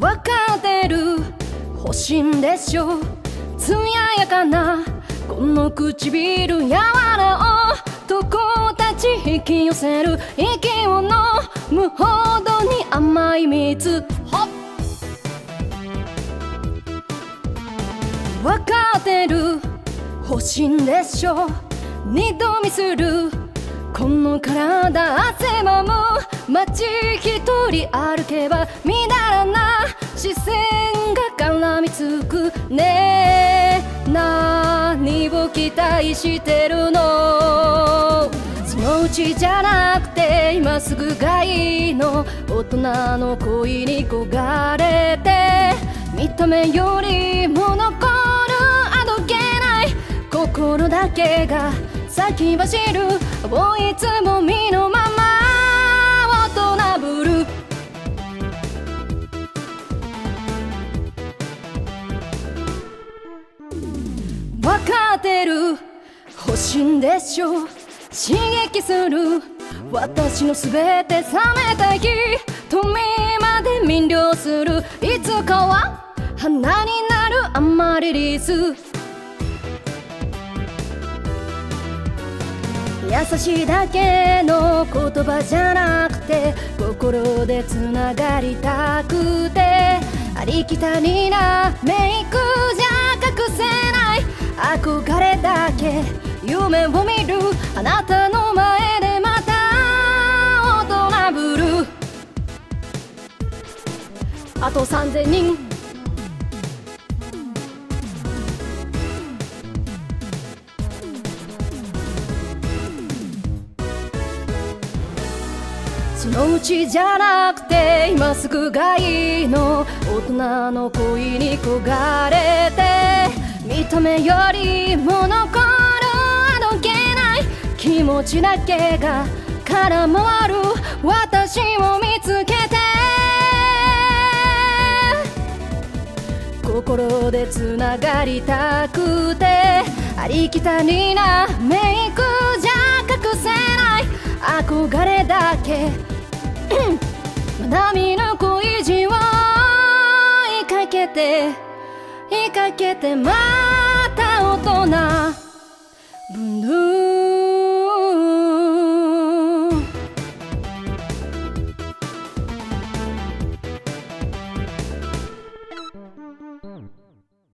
わかってる。欲しいんでしょ。艶やかなこの唇柔らをどこたち引き寄せる息を飲むほどに甘い蜜。ほわかってる。欲しいんでしょ。二度見する。この体汗ばむ。街一人歩けばみだらな視線が絡みつくね。え何を期待してるの？そのうちじゃなくて今すぐがいいの。大人の恋に焦がれて。見た目よりも残るあどけない。心だけが先走る。をいつも身のまわかってる。欲しいんでしょ。刺激する。私のすべて冷めた瞳まで魅了する。いつかは花になるアマリリス。優しいだけの言葉じゃなくて心でつながりたくて。ありきたりなメイクじゃ隠せけ夢を見るあなたの前でまた大人ぶる。あと3000人。そのうちじゃなくて今すぐがいいの。大人の恋に焦がれて見た目よりも残るあどけない気持ちだけが空回る私を見つけて心でつながりたくてありきたりなメイクじゃ隠せない憧れだけ。まだ見ぬ恋路を追いかけて追いかけてまた大人。ブルー não.